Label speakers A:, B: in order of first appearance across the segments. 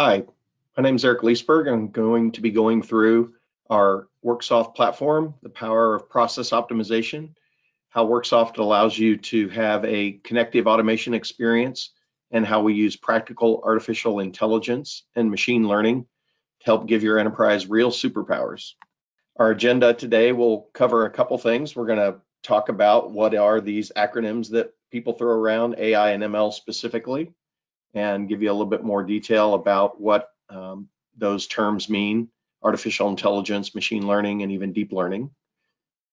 A: Hi, my name is Eric Leisberg. I'm going to be going through our Worksoft platform, the power of process optimization, how Worksoft allows you to have a connective automation experience, and how we use practical artificial intelligence and machine learning to help give your enterprise real superpowers. Our agenda today will cover a couple things. We're going to talk about what are these acronyms that people throw around, AI and ML specifically and give you a little bit more detail about what um, those terms mean, artificial intelligence, machine learning, and even deep learning.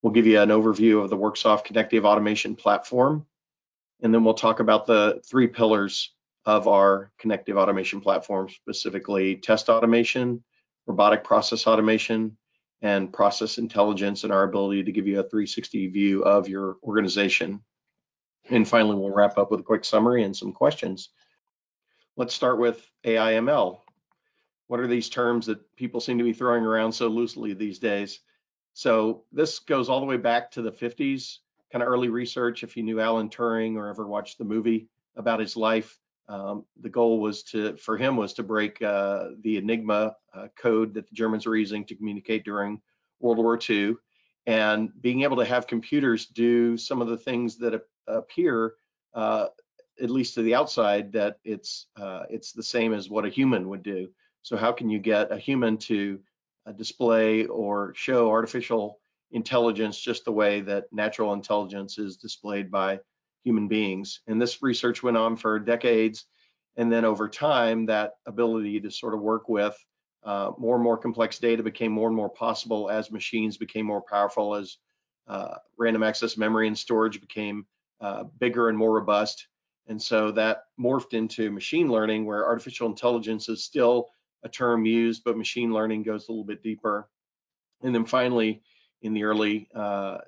A: We'll give you an overview of the Worksoft Connective Automation Platform, and then we'll talk about the three pillars of our connective automation platform, specifically test automation, robotic process automation, and process intelligence and our ability to give you a 360 view of your organization. And finally, we'll wrap up with a quick summary and some questions. Let's start with AIML. What are these terms that people seem to be throwing around so loosely these days? So this goes all the way back to the 50s, kind of early research. If you knew Alan Turing or ever watched the movie about his life, um, the goal was to, for him, was to break uh, the Enigma uh, code that the Germans were using to communicate during World War II, and being able to have computers do some of the things that appear uh, at least to the outside, that it's uh, it's the same as what a human would do. So how can you get a human to uh, display or show artificial intelligence just the way that natural intelligence is displayed by human beings? And this research went on for decades, and then over time, that ability to sort of work with uh, more and more complex data became more and more possible as machines became more powerful, as uh, random access memory and storage became uh, bigger and more robust. And so that morphed into machine learning, where artificial intelligence is still a term used, but machine learning goes a little bit deeper. And then finally, in the early uh,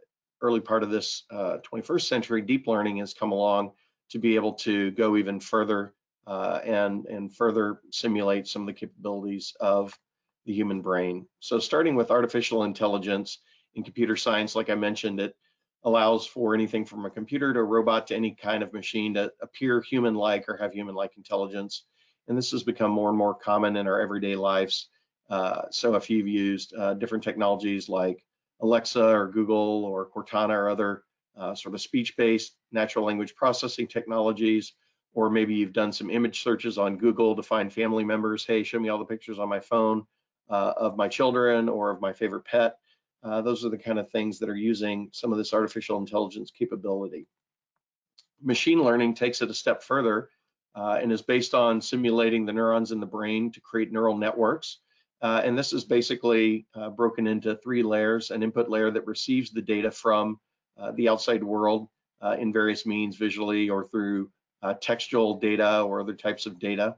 A: early part of this uh, 21st century, deep learning has come along to be able to go even further uh, and and further simulate some of the capabilities of the human brain. So starting with artificial intelligence in computer science, like I mentioned, it allows for anything from a computer to a robot to any kind of machine to appear human-like or have human-like intelligence. And this has become more and more common in our everyday lives. Uh, so if you've used uh, different technologies like Alexa or Google or Cortana or other uh, sort of speech-based natural language processing technologies, or maybe you've done some image searches on Google to find family members, hey, show me all the pictures on my phone uh, of my children or of my favorite pet. Uh, those are the kind of things that are using some of this artificial intelligence capability. Machine learning takes it a step further uh, and is based on simulating the neurons in the brain to create neural networks. Uh, and this is basically uh, broken into three layers, an input layer that receives the data from uh, the outside world uh, in various means, visually or through textual data or other types of data.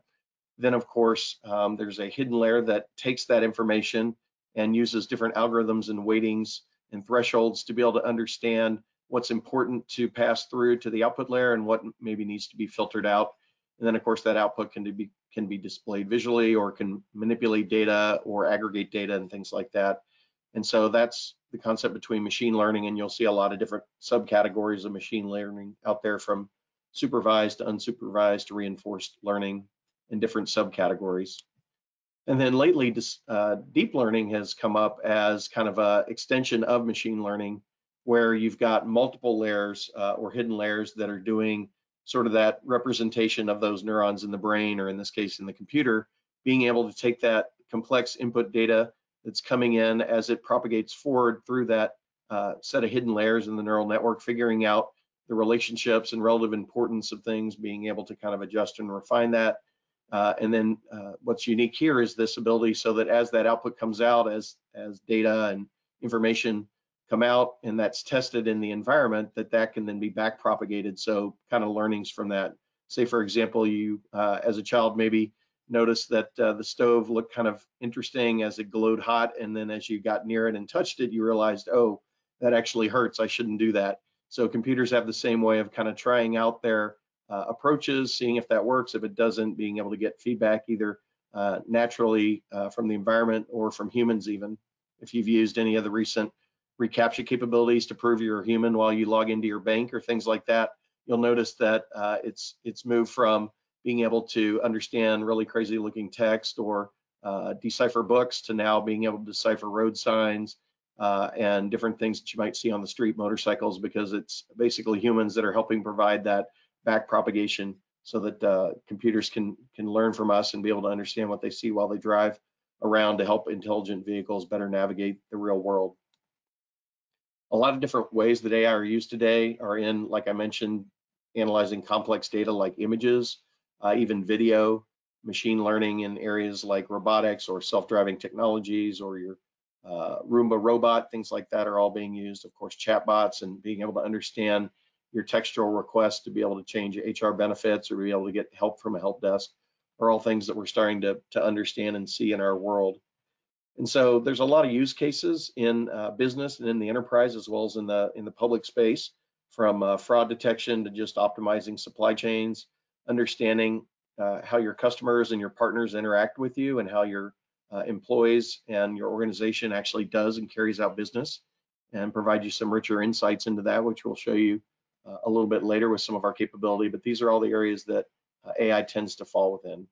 A: Then, of course, um, there's a hidden layer that takes that information and uses different algorithms and weightings and thresholds to be able to understand what's important to pass through to the output layer and what maybe needs to be filtered out. And then of course that output can be can be displayed visually or can manipulate data or aggregate data and things like that. And so that's the concept between machine learning and you'll see a lot of different subcategories of machine learning out there from supervised to unsupervised to reinforced learning and different subcategories. And then lately, uh, deep learning has come up as kind of a extension of machine learning, where you've got multiple layers uh, or hidden layers that are doing sort of that representation of those neurons in the brain, or in this case, in the computer, being able to take that complex input data that's coming in as it propagates forward through that uh, set of hidden layers in the neural network, figuring out the relationships and relative importance of things, being able to kind of adjust and refine that, uh, and then uh, what's unique here is this ability so that as that output comes out, as, as data and information come out and that's tested in the environment, that that can then be back propagated. So kind of learnings from that. Say, for example, you uh, as a child maybe noticed that uh, the stove looked kind of interesting as it glowed hot. And then as you got near it and touched it, you realized, oh, that actually hurts. I shouldn't do that. So computers have the same way of kind of trying out their uh, approaches, seeing if that works. If it doesn't, being able to get feedback either uh, naturally uh, from the environment or from humans even. If you've used any of the recent reCAPTCHA capabilities to prove you're a human while you log into your bank or things like that, you'll notice that uh, it's it's moved from being able to understand really crazy looking text or uh, decipher books to now being able to decipher road signs uh, and different things that you might see on the street, motorcycles, because it's basically humans that are helping provide that back propagation so that uh, computers can can learn from us and be able to understand what they see while they drive around to help intelligent vehicles better navigate the real world. A lot of different ways that AI are used today are in, like I mentioned, analyzing complex data like images, uh, even video, machine learning in areas like robotics or self-driving technologies or your uh, Roomba robot, things like that are all being used. Of course, chatbots and being able to understand your textual requests to be able to change HR benefits or be able to get help from a help desk are all things that we're starting to, to understand and see in our world. And so there's a lot of use cases in uh, business and in the enterprise as well as in the in the public space, from uh, fraud detection to just optimizing supply chains, understanding uh, how your customers and your partners interact with you and how your uh, employees and your organization actually does and carries out business and provide you some richer insights into that, which we'll show you a little bit later with some of our capability. But these are all the areas that uh, AI tends to fall within.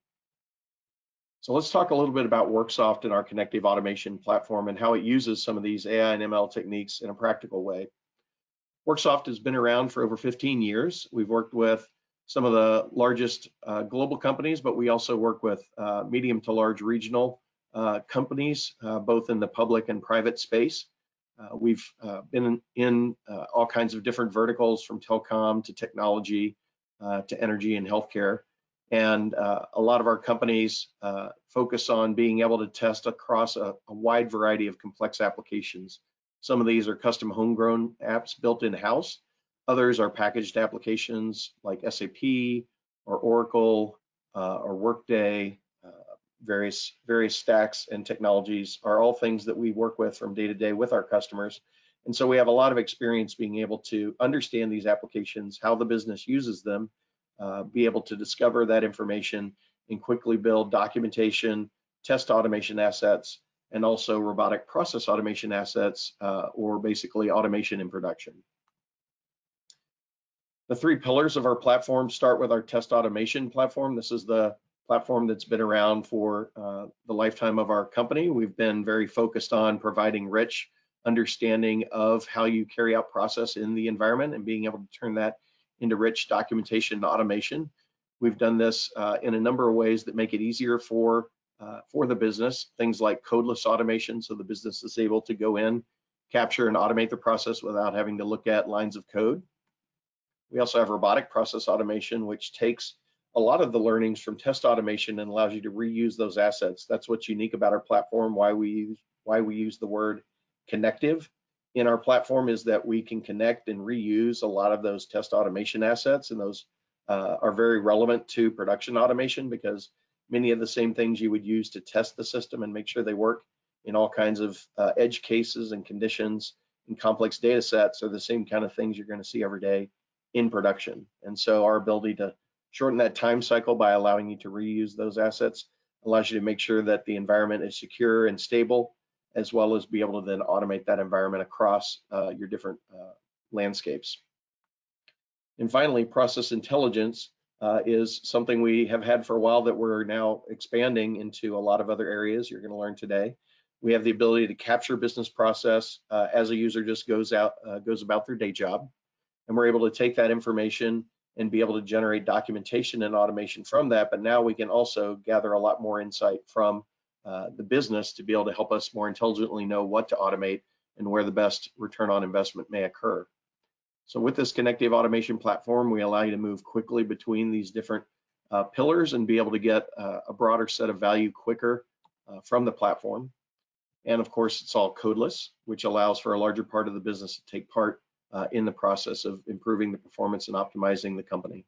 A: So let's talk a little bit about Worksoft and our connective automation platform and how it uses some of these AI and ML techniques in a practical way. Worksoft has been around for over 15 years. We've worked with some of the largest uh, global companies, but we also work with uh, medium to large regional uh, companies, uh, both in the public and private space. Uh, we've uh, been in, in all kinds of different verticals from telecom to technology to energy and healthcare. And a lot of our companies focus on being able to test across a, a wide variety of complex applications. Some of these are custom homegrown apps built in-house. Others are packaged applications like SAP or Oracle uh, or Workday, uh, various various stacks and technologies are all things that we work with from day to day with our customers. And so we have a lot of experience being able to understand these applications, how the business uses them, uh, be able to discover that information and quickly build documentation, test automation assets, and also robotic process automation assets, uh, or basically automation in production. The three pillars of our platform start with our test automation platform. This is the platform that's been around for uh, the lifetime of our company. We've been very focused on providing rich understanding of how you carry out process in the environment and being able to turn that into rich documentation and automation. We've done this uh, in a number of ways that make it easier for uh, for the business, things like codeless automation, so the business is able to go in, capture and automate the process without having to look at lines of code. We also have robotic process automation, which takes a lot of the learnings from test automation and allows you to reuse those assets. That's what's unique about our platform, why we use, why we use the word connective in our platform is that we can connect and reuse a lot of those test automation assets and those uh, are very relevant to production automation because many of the same things you would use to test the system and make sure they work in all kinds of uh, edge cases and conditions and complex data sets are the same kind of things you're going to see every day in production. And so our ability to shorten that time cycle by allowing you to reuse those assets allows you to make sure that the environment is secure and stable, as well as be able to then automate that environment across uh, your different uh, landscapes. And finally, process intelligence uh, is something we have had for a while that we're now expanding into a lot of other areas you're going to learn today. We have the ability to capture business process uh, as a user just goes out, uh, goes about their day job and we're able to take that information and be able to generate documentation and automation from that. But now we can also gather a lot more insight from uh, the business to be able to help us more intelligently know what to automate and where the best return on investment may occur. So with this connective automation platform, we allow you to move quickly between these different uh, pillars and be able to get uh, a broader set of value quicker uh, from the platform. And of course, it's all codeless, which allows for a larger part of the business to take part uh, in the process of improving the performance and optimizing the company.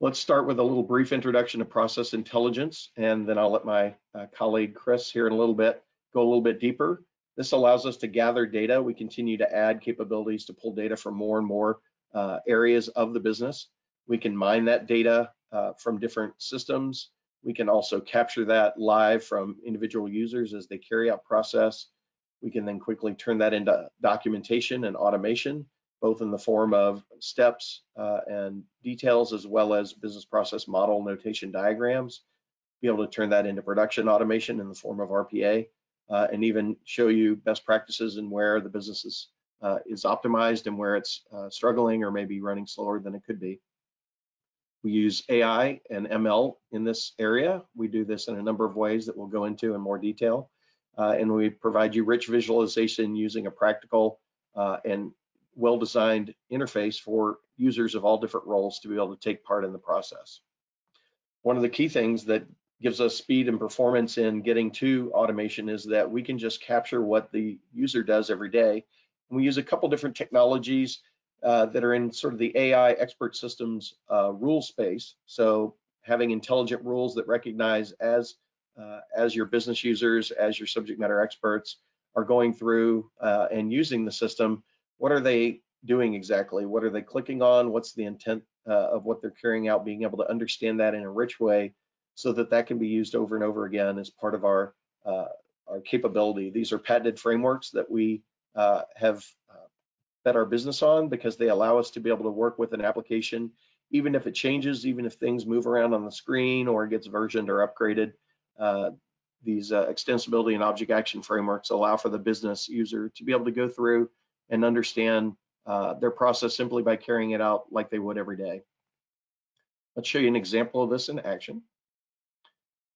A: Let's start with a little brief introduction to process intelligence, and then I'll let my uh, colleague Chris here in a little bit go a little bit deeper. This allows us to gather data. We continue to add capabilities to pull data from more and more uh, areas of the business. We can mine that data uh, from different systems. We can also capture that live from individual users as they carry out process. We can then quickly turn that into documentation and automation both in the form of steps uh, and details, as well as business process model notation diagrams, be able to turn that into production automation in the form of RPA, uh, and even show you best practices and where the business is, uh, is optimized and where it's uh, struggling or maybe running slower than it could be. We use AI and ML in this area. We do this in a number of ways that we'll go into in more detail. Uh, and we provide you rich visualization using a practical uh, and well-designed interface for users of all different roles to be able to take part in the process. One of the key things that gives us speed and performance in getting to automation is that we can just capture what the user does every day. And we use a couple different technologies uh, that are in sort of the AI expert systems uh, rule space. So having intelligent rules that recognize as uh, as your business users, as your subject matter experts are going through uh, and using the system, what are they doing exactly? What are they clicking on? What's the intent uh, of what they're carrying out? Being able to understand that in a rich way so that that can be used over and over again as part of our, uh, our capability. These are patented frameworks that we uh, have uh, bet our business on because they allow us to be able to work with an application even if it changes, even if things move around on the screen or gets versioned or upgraded, these uh, extensibility and object action frameworks allow for the business user to be able to go through and understand uh, their process simply by carrying it out like they would every day. Let's show you an example of this in action.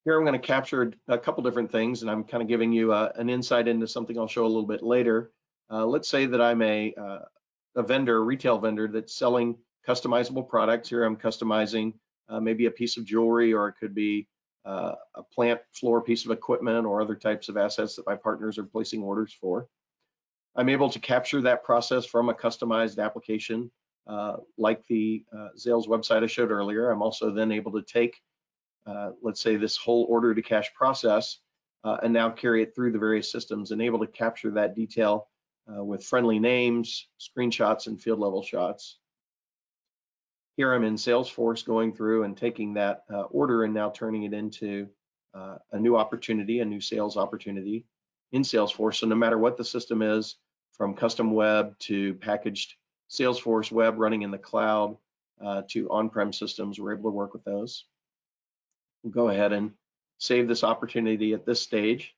A: Here I'm going to capture a couple different things and I'm kind of giving you uh, an insight into something I'll show a little bit later. Uh, let's say that I'm a, uh, a vendor, a retail vendor that's selling customizable products. Here I'm customizing uh, maybe a piece of jewelry or it could be uh, a plant floor piece of equipment or other types of assets that my partners are placing orders for. I'm able to capture that process from a customized application uh, like the uh, Zales website I showed earlier. I'm also then able to take, uh, let's say, this whole order to cash process uh, and now carry it through the various systems and able to capture that detail uh, with friendly names, screenshots, and field level shots. Here I'm in Salesforce going through and taking that uh, order and now turning it into uh, a new opportunity, a new sales opportunity in Salesforce. So no matter what the system is, from custom web to packaged Salesforce web running in the cloud uh, to on-prem systems, we're able to work with those. We'll go ahead and save this opportunity at this stage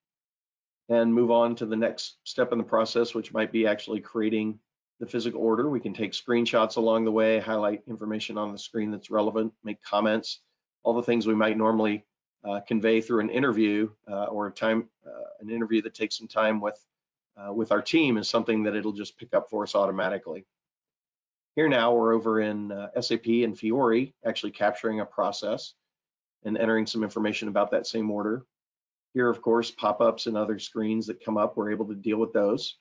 A: and move on to the next step in the process, which might be actually creating the physical order. We can take screenshots along the way, highlight information on the screen that's relevant, make comments, all the things we might normally uh, convey through an interview uh, or a time uh, an interview that takes some time with uh, with our team is something that it'll just pick up for us automatically. Here now we're over in uh, SAP and Fiori, actually capturing a process and entering some information about that same order. Here, of course, pop-ups and other screens that come up, we're able to deal with those.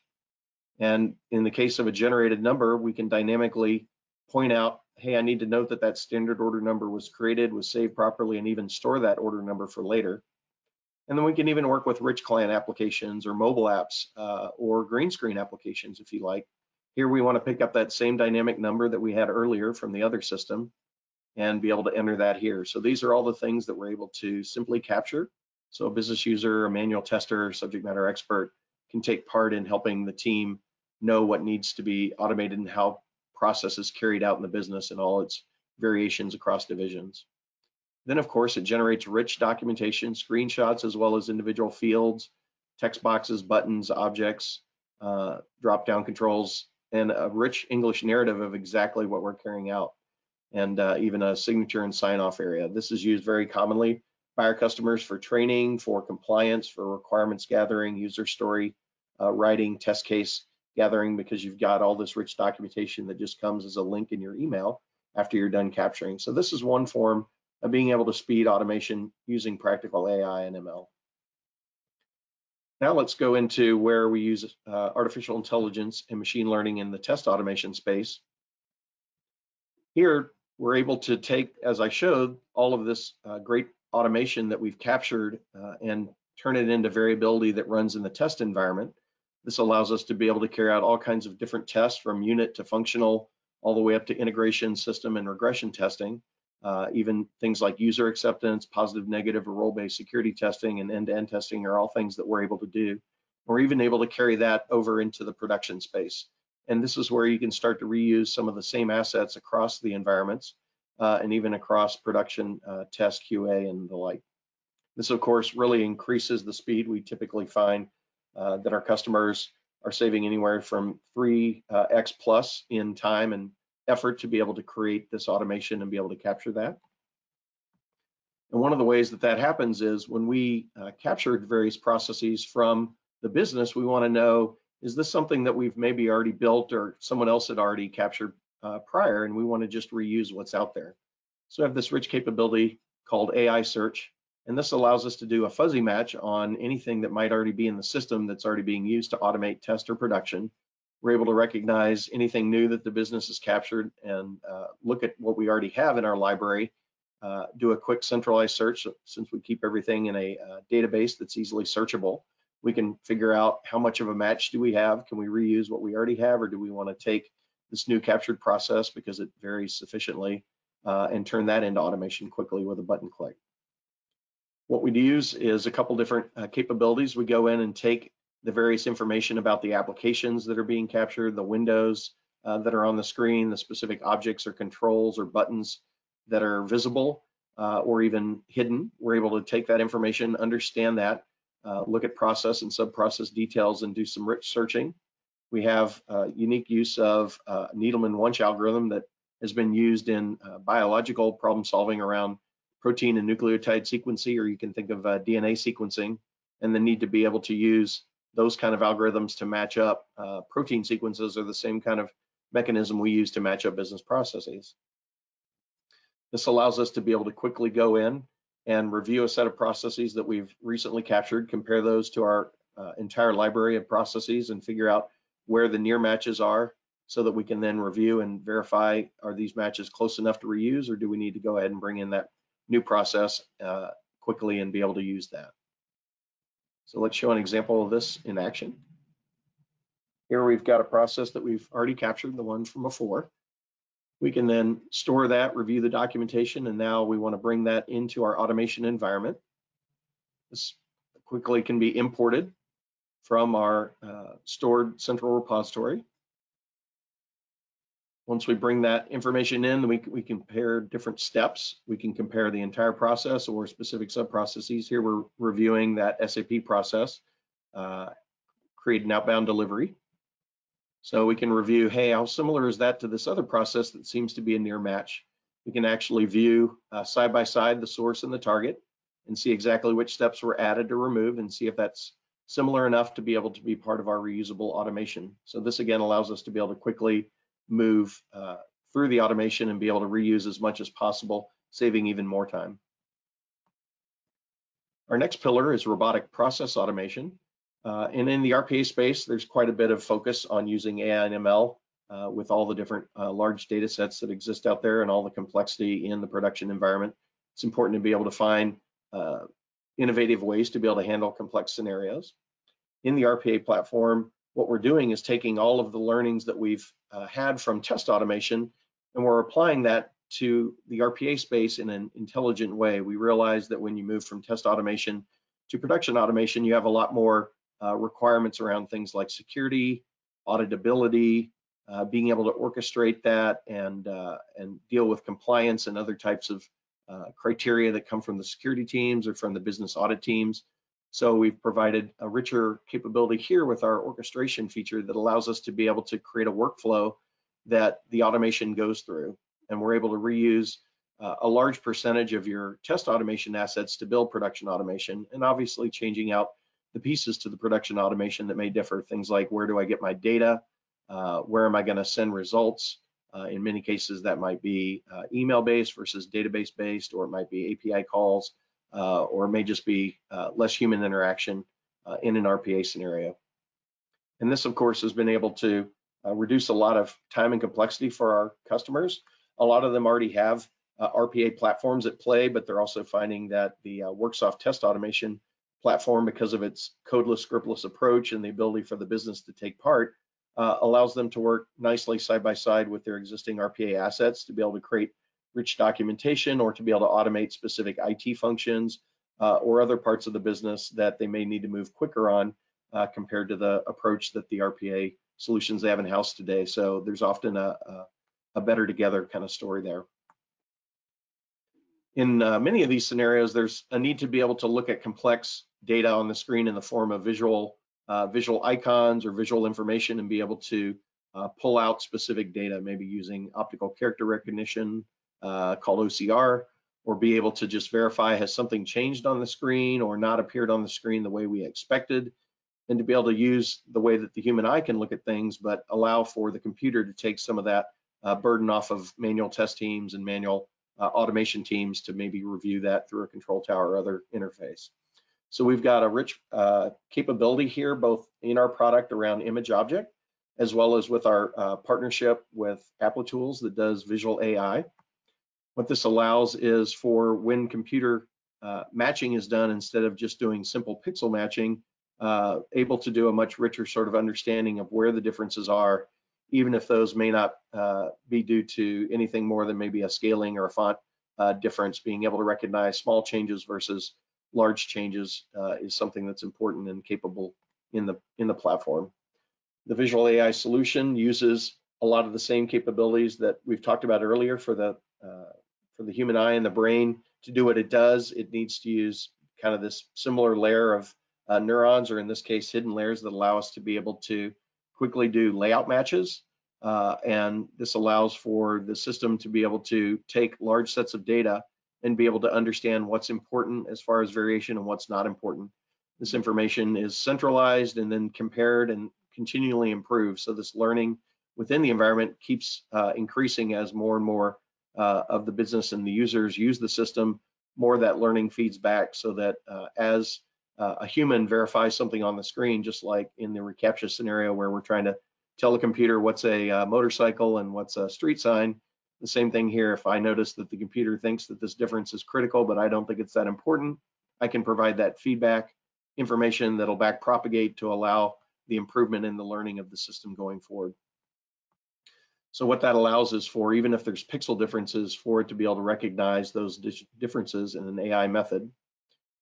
A: And in the case of a generated number, we can dynamically point out, hey, I need to note that that standard order number was created, was saved properly, and even store that order number for later. And then we can even work with rich client applications or mobile apps uh, or green screen applications if you like. Here we want to pick up that same dynamic number that we had earlier from the other system and be able to enter that here. So these are all the things that we're able to simply capture. So a business user, a manual tester, subject matter expert can take part in helping the team know what needs to be automated and how process is carried out in the business and all its variations across divisions. Then, of course, it generates rich documentation, screenshots, as well as individual fields, text boxes, buttons, objects, uh, drop-down controls, and a rich English narrative of exactly what we're carrying out, and uh, even a signature and sign-off area. This is used very commonly by our customers for training, for compliance, for requirements gathering, user story uh, writing, test case gathering because you've got all this rich documentation that just comes as a link in your email after you're done capturing. So this is one form of being able to speed automation using practical AI and ML. Now let's go into where we use uh, artificial intelligence and machine learning in the test automation space. Here, we're able to take, as I showed, all of this uh, great automation that we've captured uh, and turn it into variability that runs in the test environment this allows us to be able to carry out all kinds of different tests from unit to functional, all the way up to integration, system, and regression testing. Uh, even things like user acceptance, positive, negative, or role-based security testing and end-to-end testing are all things that we're able to do. We're even able to carry that over into the production space. And this is where you can start to reuse some of the same assets across the environments uh, and even across production, uh, test, QA, and the like. This, of course, really increases the speed. We typically find uh, that our customers are saving anywhere from 3x uh, plus in time and effort to be able to create this automation and be able to capture that. And one of the ways that that happens is when we uh, captured various processes from the business, we want to know, is this something that we've maybe already built or someone else had already captured uh, prior, and we want to just reuse what's out there. So we have this rich capability called AI search, and this allows us to do a fuzzy match on anything that might already be in the system that's already being used to automate test or production. We're able to recognize anything new that the business has captured and uh, look at what we already have in our library, uh, do a quick centralized search since we keep everything in a uh, database that's easily searchable. We can figure out how much of a match do we have? Can we reuse what we already have or do we want to take this new captured process because it varies sufficiently uh, and turn that into automation quickly with a button click. What we use is a couple different uh, capabilities. We go in and take the various information about the applications that are being captured, the windows uh, that are on the screen, the specific objects or controls or buttons that are visible uh, or even hidden. We're able to take that information, understand that, uh, look at process and sub-process details and do some rich searching. We have uh, unique use of uh, Needleman-Wunsch algorithm that has been used in uh, biological problem solving around protein and nucleotide sequencing, or you can think of uh, DNA sequencing, and the need to be able to use those kind of algorithms to match up uh, protein sequences are the same kind of mechanism we use to match up business processes. This allows us to be able to quickly go in and review a set of processes that we've recently captured, compare those to our uh, entire library of processes and figure out where the near matches are so that we can then review and verify are these matches close enough to reuse or do we need to go ahead and bring in that new process uh, quickly and be able to use that. So let's show an example of this in action. Here we've got a process that we've already captured, the one from before. We can then store that, review the documentation, and now we want to bring that into our automation environment. This quickly can be imported from our uh, stored central repository. Once we bring that information in, we, we compare different steps. We can compare the entire process or specific sub-processes. Here we're reviewing that SAP process, uh, create an outbound delivery. So we can review, hey, how similar is that to this other process that seems to be a near match? We can actually view uh, side by side the source and the target and see exactly which steps were added or removed and see if that's similar enough to be able to be part of our reusable automation. So this again allows us to be able to quickly move uh, through the automation and be able to reuse as much as possible, saving even more time. Our next pillar is robotic process automation. Uh, and in the RPA space, there's quite a bit of focus on using AI and ML uh, with all the different uh, large data sets that exist out there and all the complexity in the production environment. It's important to be able to find uh, innovative ways to be able to handle complex scenarios. In the RPA platform, what we're doing is taking all of the learnings that we've uh, had from test automation and we're applying that to the RPA space in an intelligent way. We realize that when you move from test automation to production automation, you have a lot more uh, requirements around things like security, auditability, uh, being able to orchestrate that and uh, and deal with compliance and other types of uh, criteria that come from the security teams or from the business audit teams. So we've provided a richer capability here with our orchestration feature that allows us to be able to create a workflow that the automation goes through. And we're able to reuse uh, a large percentage of your test automation assets to build production automation and obviously changing out the pieces to the production automation that may differ. Things like where do I get my data? Uh, where am I going to send results? Uh, in many cases, that might be uh, email based versus database based, or it might be API calls uh, or it may just be uh, less human interaction uh, in an RPA scenario. And this, of course, has been able to uh, reduce a lot of time and complexity for our customers. A lot of them already have RPA platforms at play, but they're also finding that the Worksoft test automation platform, because of its codeless, scriptless approach and the ability for the business to take part, allows them to work nicely side by side with their existing RPA assets to be able to create rich documentation or to be able to automate specific IT functions uh, or other parts of the business that they may need to move quicker on uh, compared to the approach that the RPA solutions they have in house today. So there's often a, a, a better together kind of story there. In uh, many of these scenarios, there's a need to be able to look at complex data on the screen in the form of visual uh, visual icons or visual information and be able to uh, pull out specific data, maybe using optical character recognition uh, called OCR, or be able to just verify has something changed on the screen or not appeared on the screen the way we expected, and to be able to use the way that the human eye can look at things, but allow for the computer to take some of that uh, burden off of manual test teams and manual uh, automation teams to maybe review that through a control tower or other interface. So we've got a rich uh, capability here, both in our product around image object, as well as with our uh, partnership with Applitools that does visual AI. What this allows is for when computer uh, matching is done, instead of just doing simple pixel matching, uh, able to do a much richer sort of understanding of where the differences are, even if those may not uh, be due to anything more than maybe a scaling or a font uh, difference, being able to recognize small changes versus large changes uh, is something that's important and capable in the in the platform. The visual AI solution uses a lot of the same capabilities that we've talked about earlier for the uh, for the human eye and the brain to do what it does. It needs to use kind of this similar layer of uh, neurons, or in this case, hidden layers that allow us to be able to quickly do layout matches. Uh, and this allows for the system to be able to take large sets of data and be able to understand what's important as far as variation and what's not important. This information is centralized and then compared and continually improved. So this learning within the environment keeps uh, increasing as more and more uh, of the business and the users use the system, more that learning feeds back so that uh, as uh, a human verifies something on the screen, just like in the reCAPTCHA scenario where we're trying to tell the computer what's a uh, motorcycle and what's a street sign, the same thing here, if I notice that the computer thinks that this difference is critical, but I don't think it's that important, I can provide that feedback information that'll back propagate to allow the improvement in the learning of the system going forward. So what that allows is for, even if there's pixel differences, for it to be able to recognize those differences in an AI method,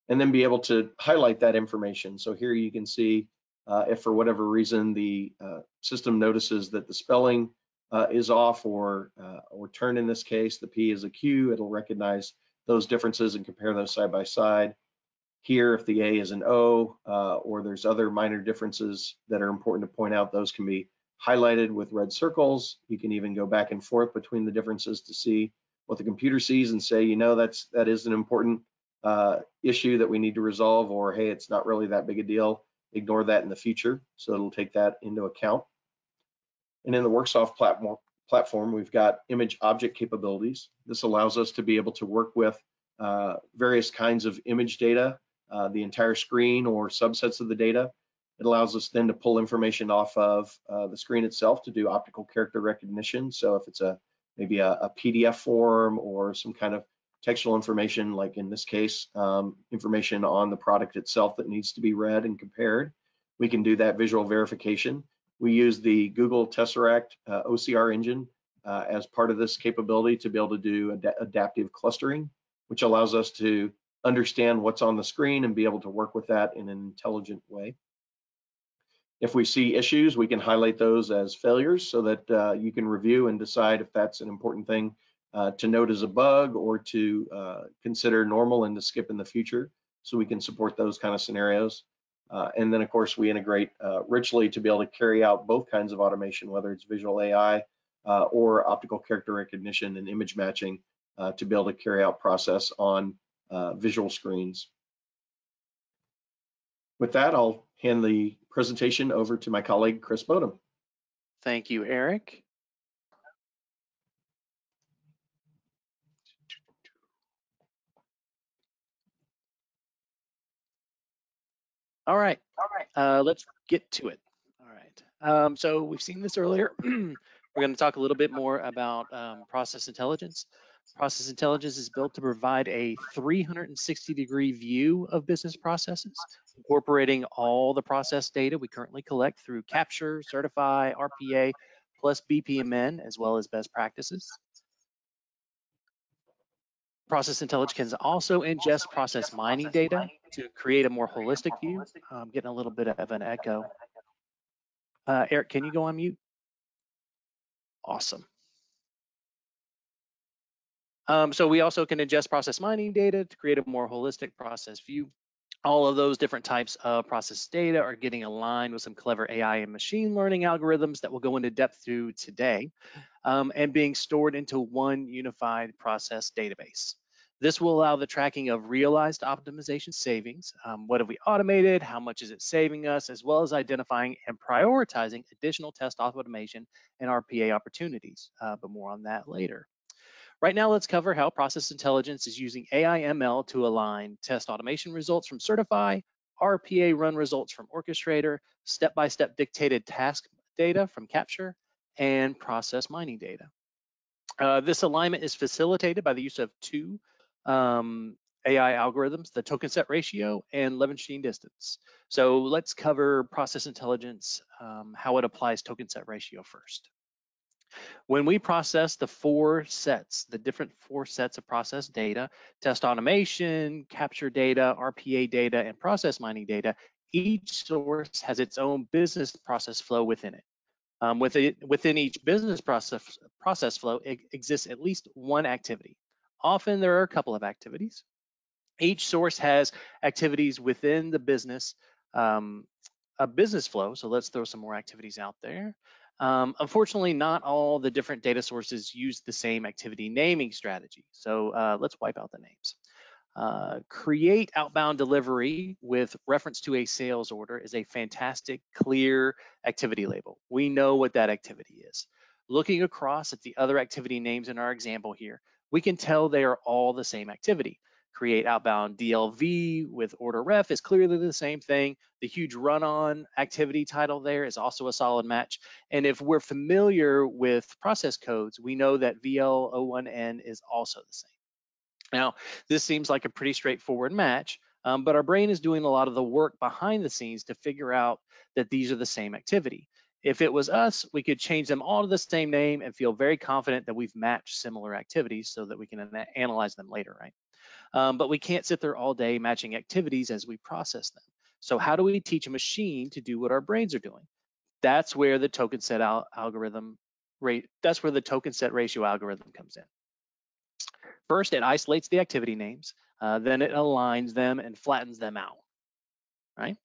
A: and then be able to highlight that information. So here you can see uh, if for whatever reason the uh, system notices that the spelling uh, is off or uh, or turn in this case, the P is a Q, it'll recognize those differences and compare those side by side. Here, if the A is an O uh, or there's other minor differences that are important to point out, those can be highlighted with red circles. You can even go back and forth between the differences to see what the computer sees and say, you know, that's that is an important uh, issue that we need to resolve, or hey, it's not really that big a deal. Ignore that in the future. So it'll take that into account. And in the Worksoft platform, platform, we've got image object capabilities. This allows us to be able to work with uh, various kinds of image data, uh, the entire screen or subsets of the data. It allows us then to pull information off of uh, the screen itself to do optical character recognition. So if it's a maybe a, a PDF form or some kind of textual information, like in this case, um, information on the product itself that needs to be read and compared, we can do that visual verification. We use the Google Tesseract uh, OCR engine uh, as part of this capability to be able to do ad adaptive clustering, which allows us to understand what's on the screen and be able to work with that in an intelligent way. If we see issues, we can highlight those as failures so that uh, you can review and decide if that's an important thing uh, to note as a bug or to uh, consider normal and to skip in the future. So we can support those kind of scenarios. Uh, and then of course we integrate uh, richly to be able to carry out both kinds of automation, whether it's visual AI uh, or optical character recognition and image matching uh, to be able to carry out process on uh, visual screens. With that, I'll hand the presentation over to my colleague, Chris Bodum.
B: Thank you, Eric. All right. All right. Uh, let's get to it. All right. Um, so we've seen this earlier. We're going to talk a little bit more about um, process intelligence. Process intelligence is built to provide a 360 degree view of business processes, incorporating all the process data we currently collect through Capture, Certify, RPA, plus BPMN, as well as best practices. Process Intelligence can also ingest process mining data to create a more holistic view. I'm getting a little bit of an echo. Uh, Eric, can you go on mute? Awesome. Um, so we also can ingest process mining data to create a more holistic process view. All of those different types of process data are getting aligned with some clever AI and machine learning algorithms that we'll go into depth through today um, and being stored into one unified process database. This will allow the tracking of realized optimization savings. Um, what have we automated? How much is it saving us? As well as identifying and prioritizing additional test automation and RPA opportunities, uh, but more on that later. Right now, let's cover how Process Intelligence is using AI ML to align test automation results from Certify, RPA run results from Orchestrator, step-by-step -step dictated task data from Capture, and process mining data. Uh, this alignment is facilitated by the use of two um, AI algorithms, the token set ratio and Levenshtein distance. So let's cover process intelligence, um, how it applies token set ratio first. When we process the four sets, the different four sets of process data, test automation, capture data, RPA data, and process mining data, each source has its own business process flow within it. Um, within, within each business process, process flow it exists at least one activity. Often there are a couple of activities. Each source has activities within the business, um, a business flow. So let's throw some more activities out there. Um, unfortunately, not all the different data sources use the same activity naming strategy. So uh, let's wipe out the names. Uh, create outbound delivery with reference to a sales order is a fantastic, clear activity label. We know what that activity is. Looking across at the other activity names in our example here, we can tell they are all the same activity. Create outbound DLV with order ref is clearly the same thing. The huge run on activity title there is also a solid match. And if we're familiar with process codes, we know that VL01N is also the same. Now, this seems like a pretty straightforward match, um, but our brain is doing a lot of the work behind the scenes to figure out that these are the same activity. If it was us, we could change them all to the same name and feel very confident that we've matched similar activities so that we can analyze them later, right? Um, but we can't sit there all day matching activities as we process them. So how do we teach a machine to do what our brains are doing? That's where the token set al algorithm rate, that's where the token set ratio algorithm comes in. First, it isolates the activity names, uh, then it aligns them and flattens them out, right?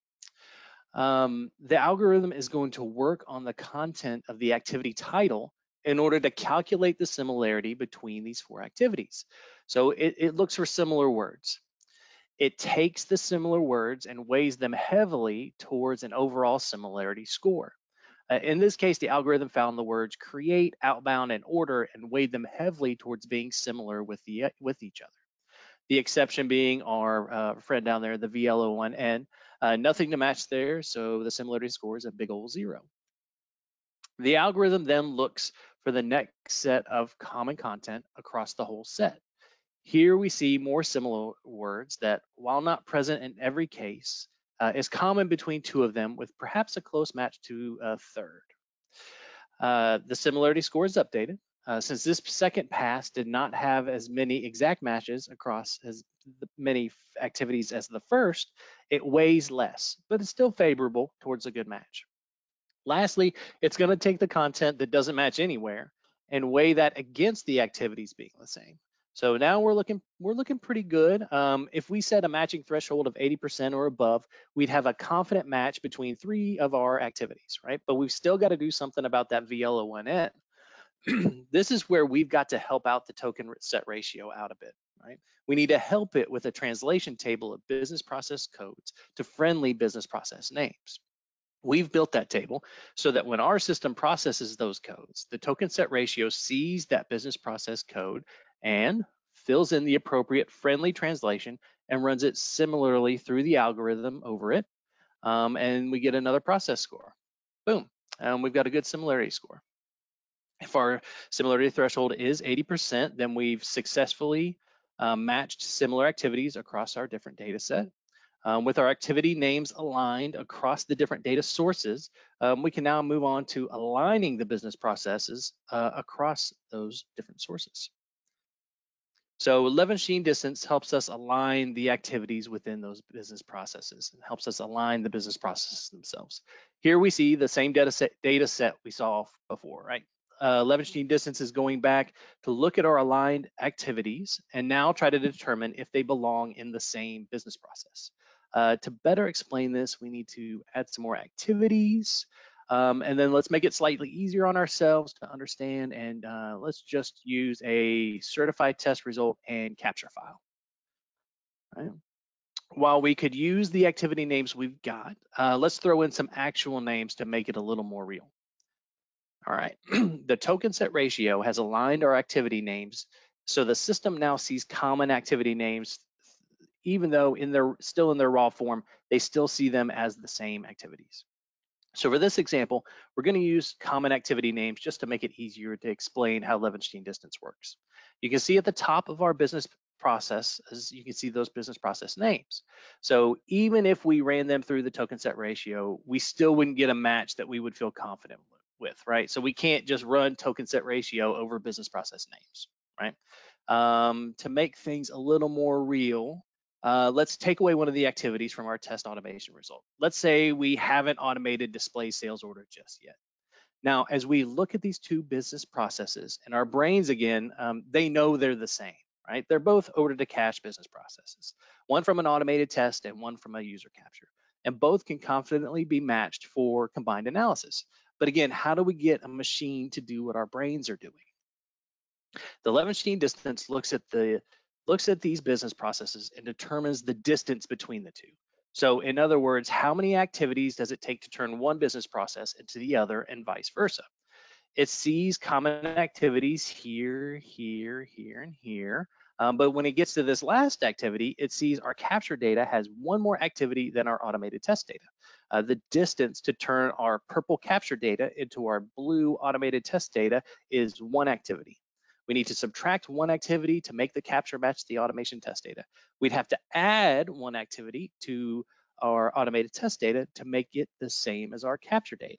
B: Um, the algorithm is going to work on the content of the activity title in order to calculate the similarity between these four activities. So it, it looks for similar words. It takes the similar words and weighs them heavily towards an overall similarity score. Uh, in this case, the algorithm found the words create, outbound, and order and weighed them heavily towards being similar with, the, with each other. The exception being our uh, friend down there, the VL01N, uh, nothing to match there, so the similarity score is a big old zero. The algorithm then looks for the next set of common content across the whole set. Here we see more similar words that, while not present in every case, uh, is common between two of them with perhaps a close match to a third. Uh, the similarity score is updated. Uh, since this second pass did not have as many exact matches across as many activities as the first, it weighs less, but it's still favorable towards a good match. Lastly, it's going to take the content that doesn't match anywhere and weigh that against the activities being the same. So now we're looking we're looking pretty good. Um, if we set a matching threshold of 80% or above, we'd have a confident match between three of our activities, right? But we've still got to do something about that VL01N. this is where we've got to help out the token set ratio out a bit, right? We need to help it with a translation table of business process codes to friendly business process names. We've built that table so that when our system processes those codes, the token set ratio sees that business process code and fills in the appropriate friendly translation and runs it similarly through the algorithm over it. Um, and we get another process score. Boom. And we've got a good similarity score. If our similarity threshold is 80%, then we've successfully um, matched similar activities across our different data set. Um, with our activity names aligned across the different data sources, um, we can now move on to aligning the business processes uh, across those different sources. So Levenshtein distance helps us align the activities within those business processes and helps us align the business processes themselves. Here we see the same data set, data set we saw before, right? Uh, distance is going back to look at our aligned activities and now try to determine if they belong in the same business process. Uh, to better explain this, we need to add some more activities, um, and then let's make it slightly easier on ourselves to understand and uh, let's just use a certified test result and capture file. While we could use the activity names we've got, uh, let's throw in some actual names to make it a little more real. All right, the token set ratio has aligned our activity names so the system now sees common activity names even though in their still in their raw form, they still see them as the same activities. So for this example, we're going to use common activity names just to make it easier to explain how Levenshtein distance works. You can see at the top of our business process, as you can see those business process names. So even if we ran them through the token set ratio, we still wouldn't get a match that we would feel confident with, right? So we can't just run token set ratio over business process names, right? Um, to make things a little more real, uh, let's take away one of the activities from our test automation result. Let's say we haven't automated display sales order just yet. Now, as we look at these two business processes and our brains again, um, they know they're the same, right? They're both order to cash business processes, one from an automated test and one from a user capture. And both can confidently be matched for combined analysis. But again, how do we get a machine to do what our brains are doing? The Levenshtein distance looks at the looks at these business processes and determines the distance between the two. So in other words, how many activities does it take to turn one business process into the other and vice versa? It sees common activities here, here, here, and here. Um, but when it gets to this last activity, it sees our capture data has one more activity than our automated test data. Uh, the distance to turn our purple capture data into our blue automated test data is one activity. We need to subtract one activity to make the capture match the automation test data. We'd have to add one activity to our automated test data to make it the same as our capture data.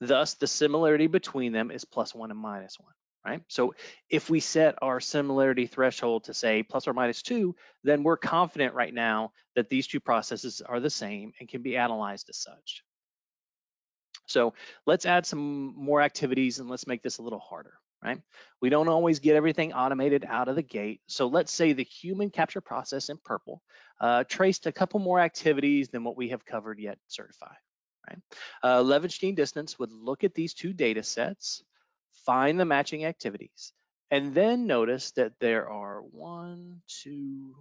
B: Thus, the similarity between them is plus one and minus one, right? So if we set our similarity threshold to say plus or minus two, then we're confident right now that these two processes are the same and can be analyzed as such. So let's add some more activities and let's make this a little harder right? We don't always get everything automated out of the gate. So let's say the human capture process in purple uh, traced a couple more activities than what we have covered yet certify, right? Uh, Levenshtein distance would look at these two data sets, find the matching activities, and then notice that there are one, two,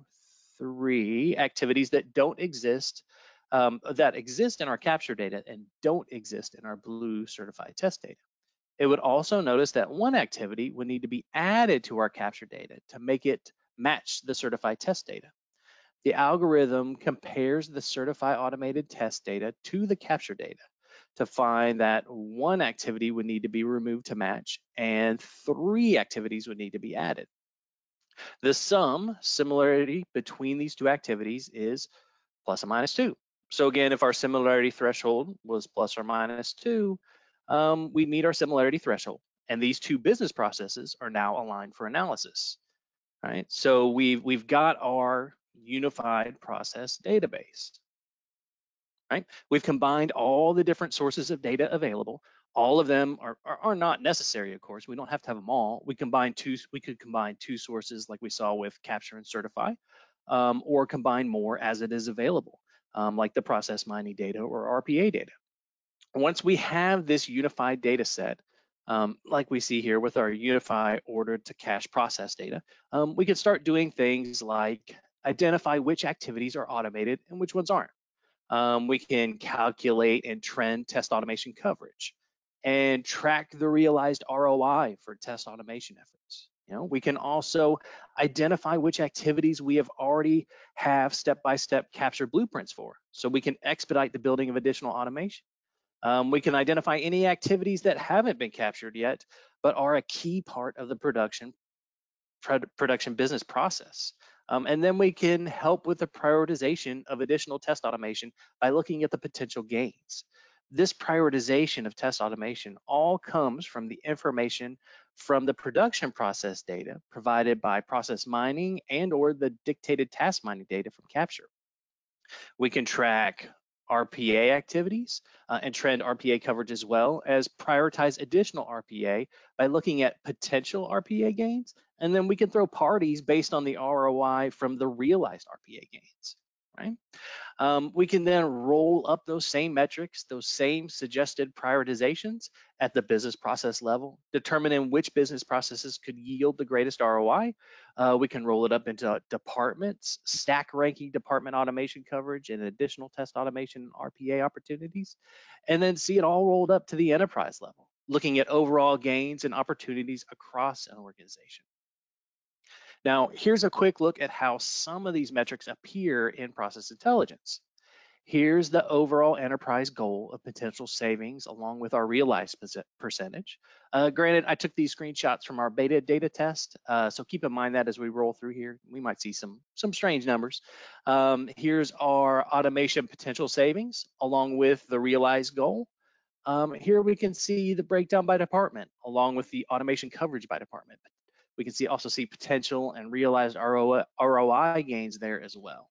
B: three activities that don't exist um, that exist in our capture data and don't exist in our blue certified test data. It would also notice that one activity would need to be added to our capture data to make it match the certified test data. The algorithm compares the certified automated test data to the capture data to find that one activity would need to be removed to match and three activities would need to be added. The sum similarity between these two activities is plus or minus two. So again, if our similarity threshold was plus or minus two, um, we meet our similarity threshold. And these two business processes are now aligned for analysis, right? So we've, we've got our unified process database, right? We've combined all the different sources of data available. All of them are, are, are, not necessary, of course. We don't have to have them all. We combine two, we could combine two sources like we saw with capture and certify, um, or combine more as it is available, um, like the process mining data or RPA data. Once we have this unified data set, um, like we see here with our unify order to cash process data, um, we can start doing things like identify which activities are automated and which ones aren't. Um, we can calculate and trend test automation coverage and track the realized ROI for test automation efforts. You know, we can also identify which activities we have already have step-by-step -step capture blueprints for, so we can expedite the building of additional automation. Um, we can identify any activities that haven't been captured yet, but are a key part of the production production business process. Um, and then we can help with the prioritization of additional test automation by looking at the potential gains. This prioritization of test automation all comes from the information from the production process data provided by process mining and or the dictated task mining data from Capture. We can track RPA activities uh, and trend RPA coverage as well as prioritize additional RPA by looking at potential RPA gains. And then we can throw parties based on the ROI from the realized RPA gains, right? Um, we can then roll up those same metrics, those same suggested prioritizations at the business process level, determining which business processes could yield the greatest ROI. Uh, we can roll it up into departments, stack ranking department automation coverage and additional test automation RPA opportunities, and then see it all rolled up to the enterprise level, looking at overall gains and opportunities across an organization. Now, here's a quick look at how some of these metrics appear in process intelligence. Here's the overall enterprise goal of potential savings along with our realized percentage. Uh, granted, I took these screenshots from our beta data test, uh, so keep in mind that as we roll through here, we might see some, some strange numbers. Um, here's our automation potential savings along with the realized goal. Um, here we can see the breakdown by department along with the automation coverage by department. We can see also see potential and realized ROI, gains there as well.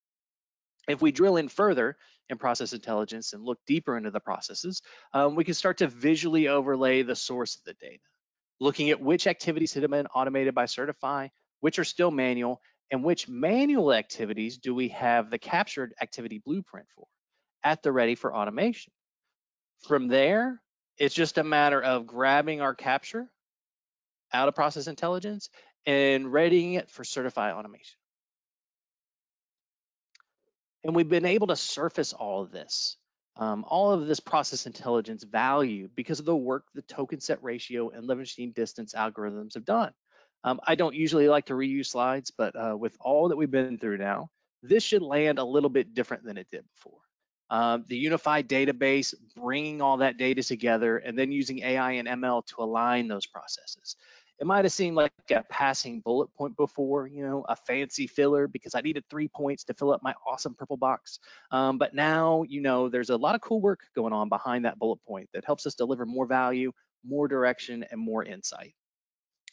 B: If we drill in further in process intelligence and look deeper into the processes, um, we can start to visually overlay the source of the data, looking at which activities have been automated by Certify, which are still manual, and which manual activities do we have the captured activity blueprint for at the ready for automation. From there, it's just a matter of grabbing our capture out of process intelligence and readying it for certified automation. And we've been able to surface all of this, um, all of this process intelligence value because of the work the token set ratio and Levenshtein distance algorithms have done. Um, I don't usually like to reuse slides, but uh, with all that we've been through now, this should land a little bit different than it did before. Um, the unified database, bringing all that data together, and then using AI and ML to align those processes it might have seemed like a passing bullet point before, you know, a fancy filler because I needed three points to fill up my awesome purple box. Um, but now, you know, there's a lot of cool work going on behind that bullet point that helps us deliver more value, more direction, and more insight.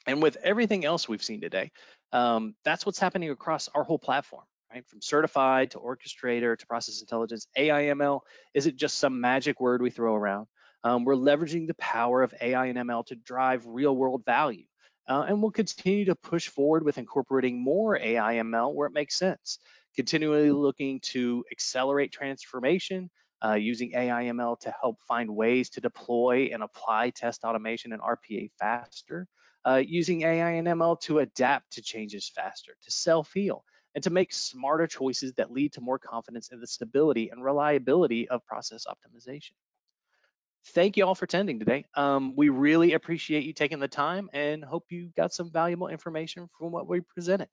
B: And with everything else we've seen today, um, that's what's happening across our whole platform. Right? From certified to orchestrator to process intelligence, AIML isn't just some magic word we throw around. Um, we're leveraging the power of AI and ML to drive real world value. Uh, and we'll continue to push forward with incorporating more AI ML where it makes sense, continually looking to accelerate transformation, uh, using AI ML to help find ways to deploy and apply test automation and RPA faster, uh, using AI and ML to adapt to changes faster, to self-heal, and to make smarter choices that lead to more confidence in the stability and reliability of process optimization thank you all for attending today. Um, we really appreciate you taking the time and hope you got some valuable information from what we presented.